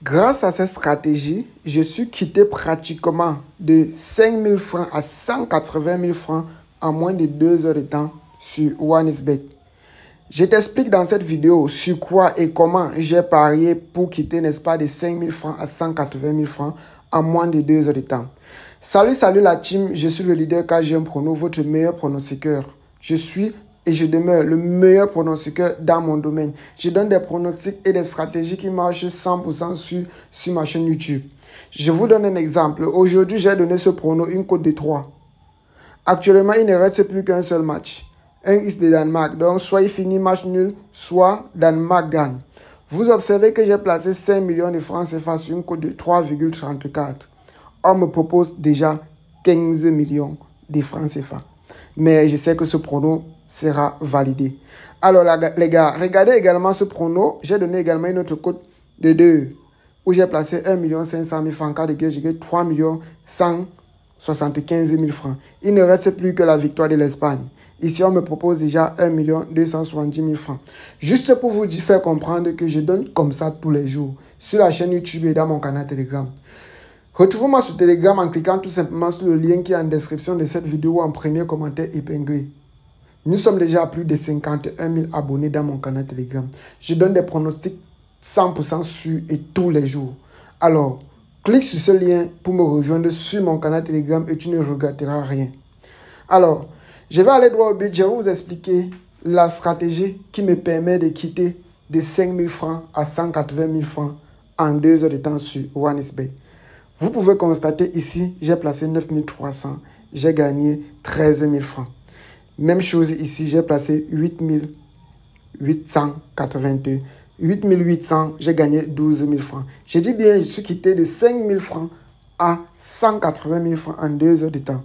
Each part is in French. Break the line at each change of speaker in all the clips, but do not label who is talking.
Grâce à cette stratégie, je suis quitté pratiquement de 5 000 francs à 180 000 francs en moins de 2 heures de temps sur OneSBet. Je t'explique dans cette vidéo sur quoi et comment j'ai parié pour quitter, n'est-ce pas, de 5 000 francs à 180 000 francs en moins de 2 heures de temps. Salut, salut la team, je suis le leader KGM Prono, votre meilleur pronostiqueur. Je suis et je demeure le meilleur pronostiqueur dans mon domaine. Je donne des pronostics et des stratégies qui marchent 100% sur, sur ma chaîne YouTube. Je vous donne un exemple. Aujourd'hui, j'ai donné ce prono une cote de 3. Actuellement, il ne reste plus qu'un seul match. Un X de Danemark. Donc, soit il finit match nul, soit Danemark gagne. Vous observez que j'ai placé 5 millions de francs CFA sur une cote de 3,34. On me propose déjà 15 millions de francs CFA. Mais je sais que ce prono sera validé. Alors les gars, regardez également ce prono. J'ai donné également une autre cote de 2 où j'ai placé 1 500 000 francs. Car de j'ai 3 175 000 francs. Il ne reste plus que la victoire de l'Espagne. Ici, on me propose déjà 1 270 000 francs. Juste pour vous faire comprendre que je donne comme ça tous les jours sur la chaîne YouTube et dans mon canal Telegram. Retrouvez-moi sur Telegram en cliquant tout simplement sur le lien qui est en description de cette vidéo en premier commentaire épinglé. Nous sommes déjà à plus de 51 000 abonnés dans mon canal Telegram. Je donne des pronostics 100% sûrs et tous les jours. Alors, clique sur ce lien pour me rejoindre sur mon canal Telegram et tu ne regretteras rien. Alors, je vais aller droit au but. Je vais vous expliquer la stratégie qui me permet de quitter de 5 000 francs à 180 000 francs en deux heures de temps sur OneSBet. Vous pouvez constater ici, j'ai placé 9 300. J'ai gagné 13 000 francs. Même chose ici, j'ai placé 8882. 8800, j'ai gagné 12 000 francs. J'ai dit bien, je suis quitté de 5 000 francs à 180 000 francs en deux heures de temps.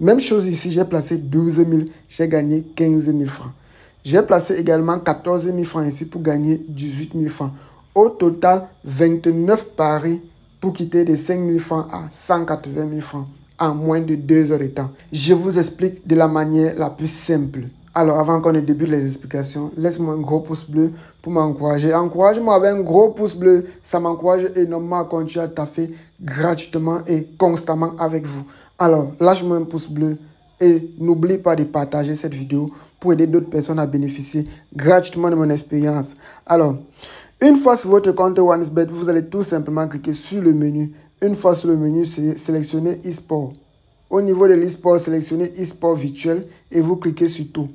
Même chose ici, j'ai placé 12 000, j'ai gagné 15 000 francs. J'ai placé également 14 000 francs ici pour gagner 18 000 francs. Au total, 29 paris pour quitter de 5 000 francs à 180 000 francs en moins de deux heures de temps. Je vous explique de la manière la plus simple. Alors, avant qu'on ne débute les explications, laisse-moi un gros pouce bleu pour m'encourager. Encourage-moi avec un gros pouce bleu. Ça m'encourage énormément à continuer à taffer gratuitement et constamment avec vous. Alors, lâche-moi un pouce bleu et n'oublie pas de partager cette vidéo pour aider d'autres personnes à bénéficier gratuitement de mon expérience. Alors, une fois sur votre compte OneSBet, vous allez tout simplement cliquer sur le menu une fois sur le menu, sélectionnez e-sport. Au niveau de l'e-sport, sélectionnez e-sport virtuel et vous cliquez sur tout.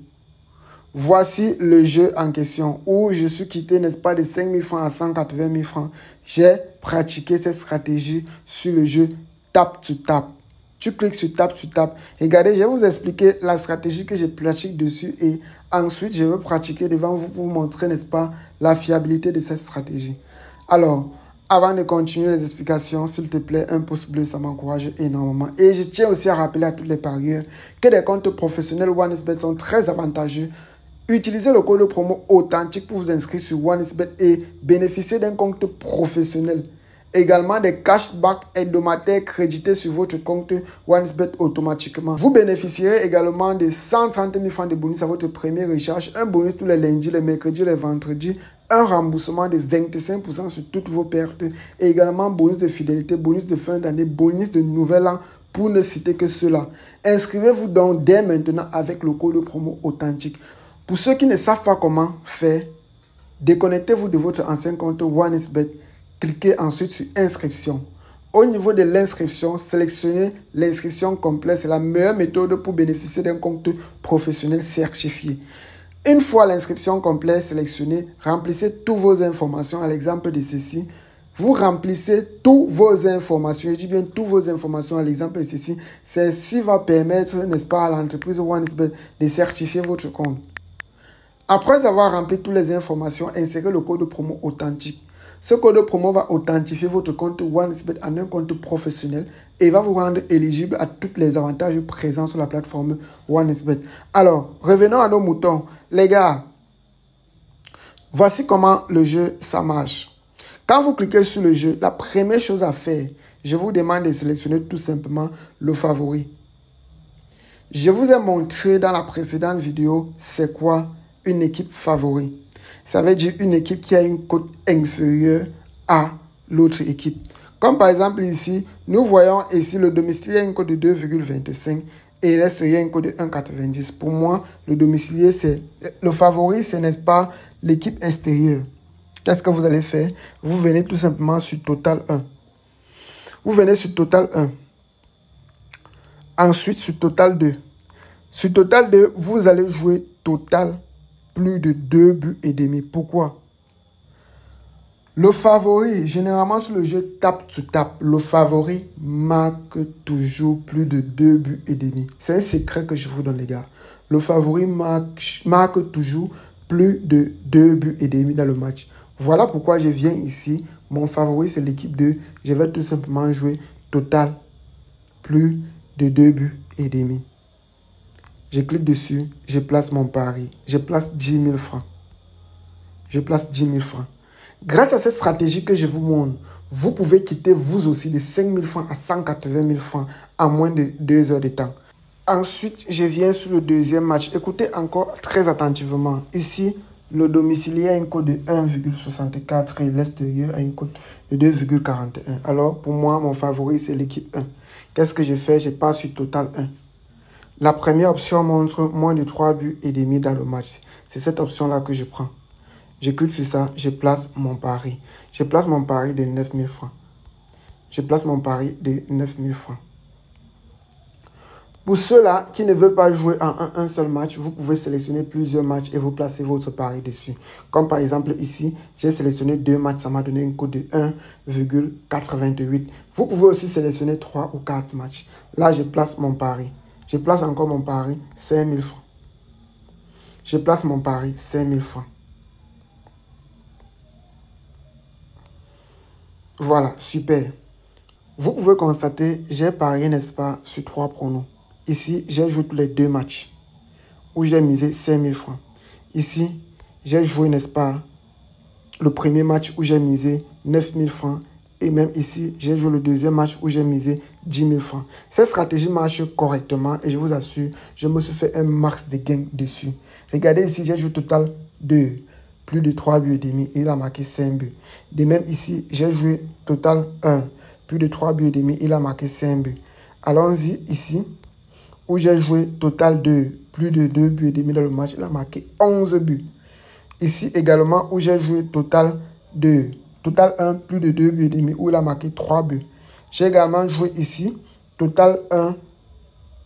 Voici le jeu en question où je suis quitté, n'est-ce pas, de 5 000 francs à 180 000 francs. J'ai pratiqué cette stratégie sur le jeu Tap to Tap. Tu cliques sur Tap to Tap. Regardez, je vais vous expliquer la stratégie que je pratique dessus et ensuite je vais pratiquer devant vous pour vous montrer, n'est-ce pas, la fiabilité de cette stratégie. Alors, avant de continuer les explications, s'il te plaît, un pouce bleu, ça m'encourage énormément. Et je tiens aussi à rappeler à tous les parieurs que des comptes professionnels OneSBet sont très avantageux. Utilisez le code promo authentique pour vous inscrire sur OneSBet et bénéficier d'un compte professionnel. Également des cashbacks hebdomadaires crédités sur votre compte OneSBet automatiquement. Vous bénéficierez également de 130 000 francs de bonus à votre première recharge, un bonus tous les lundis, les mercredis, les vendredis, un remboursement de 25% sur toutes vos pertes et également bonus de fidélité, bonus de fin d'année, bonus de nouvel an pour ne citer que cela. Inscrivez-vous donc dès maintenant avec le code promo authentique. Pour ceux qui ne savent pas comment faire, déconnectez-vous de votre ancien compte OneSBet. Cliquez ensuite sur inscription. Au niveau de l'inscription, sélectionnez l'inscription complète. C'est la meilleure méthode pour bénéficier d'un compte professionnel certifié. Une fois l'inscription complète sélectionnée, remplissez toutes vos informations à l'exemple de ceci. Vous remplissez toutes vos informations, je dis bien toutes vos informations à l'exemple de ceci. Ceci va permettre, n'est-ce pas, à l'entreprise OneSBet de certifier votre compte. Après avoir rempli toutes les informations, insérez le code promo authentique. Ce code promo va authentifier votre compte OneSBet en un compte professionnel et va vous rendre éligible à tous les avantages présents sur la plateforme OneSBet. Alors, revenons à nos moutons. Les gars, voici comment le jeu ça marche. Quand vous cliquez sur le jeu, la première chose à faire, je vous demande de sélectionner tout simplement le favori. Je vous ai montré dans la précédente vidéo c'est quoi une équipe favori. Ça veut dire une équipe qui a une cote inférieure à l'autre équipe. Comme par exemple ici, nous voyons ici le domicilié a une cote de 2,25 et l'extérieur a une cote de 1,90. Pour moi, le domicilié, c'est le favori, ce n'est pas l'équipe extérieure. Qu'est-ce que vous allez faire? Vous venez tout simplement sur Total 1. Vous venez sur Total 1. Ensuite, sur Total 2. Sur Total 2, vous allez jouer Total plus de 2 buts et demi. Pourquoi? Le favori, généralement sur le jeu tape, tu tapes. Le favori marque toujours plus de 2 buts et demi. C'est un secret que je vous donne, les gars. Le favori marque, marque toujours plus de 2 buts et demi dans le match. Voilà pourquoi je viens ici. Mon favori, c'est l'équipe 2. Je vais tout simplement jouer total plus de 2 buts et demi. Je clique dessus, je place mon pari. Je place 10 000 francs. Je place 10 000 francs. Grâce à cette stratégie que je vous montre, vous pouvez quitter vous aussi de 5 000 francs à 180 000 francs en moins de 2 heures de temps. Ensuite, je viens sur le deuxième match. Écoutez encore très attentivement. Ici, le domicilié a une cote de 1,64 et l'extérieur a une cote de 2,41. Alors, pour moi, mon favori, c'est l'équipe 1. Qu'est-ce que je fais? Je passe sur Total 1. La première option montre moins de 3 buts et demi dans le match. C'est cette option-là que je prends. Je clique sur ça, je place mon pari. Je place mon pari de 9000 francs. Je place mon pari de 9000 francs. Pour ceux-là qui ne veulent pas jouer en un, seul match, vous pouvez sélectionner plusieurs matchs et vous placez votre pari dessus. Comme par exemple ici, j'ai sélectionné deux matchs, ça m'a donné une cote de 1,88. Vous pouvez aussi sélectionner trois ou quatre matchs. Là, je place mon pari. Place encore mon pari 5000 francs. Je place mon pari 5000 francs. Voilà, super. Vous pouvez constater, j'ai parié, n'est-ce pas, sur trois pronos. Ici, j'ai joué tous les deux matchs où j'ai misé 5000 francs. Ici, j'ai joué, n'est-ce pas, le premier match où j'ai misé 9000 francs. Et même ici, j'ai joué le deuxième match où j'ai misé 10 000 francs. Cette stratégie marche correctement et je vous assure, je me suis fait un max de gains dessus. Regardez ici, j'ai joué total de plus de 3 buts et demi et il a marqué 5 buts. De même ici, j'ai joué total 1, plus de 3 buts et demi, il a marqué 5 buts. Allons-y ici où j'ai joué total de plus de 2 buts et demi dans le match, il a marqué 11 buts. Ici également où j'ai joué total de total 1, plus de 2 buts et demi, où il a marqué 3 buts. J'ai également joué ici, total 1,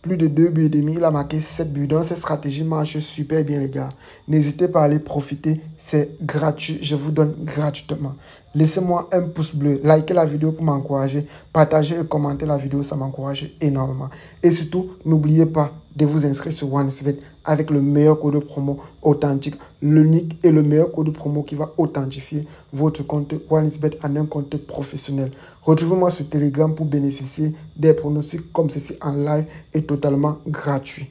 plus de 2 buts et demi, il a marqué 7 buts. Donc cette stratégie marche super bien les gars. N'hésitez pas à aller profiter, c'est gratuit, je vous donne gratuitement. Laissez-moi un pouce bleu, likez la vidéo pour m'encourager, partagez et commentez la vidéo, ça m'encourage énormément. Et surtout, n'oubliez pas de vous inscrire sur OneSvet avec le meilleur code de promo authentique, l'unique et le meilleur code de promo qui va authentifier votre compte OneSvet en un compte professionnel. Retrouvez-moi sur Telegram pour bénéficier des pronostics comme ceci en live et totalement gratuit.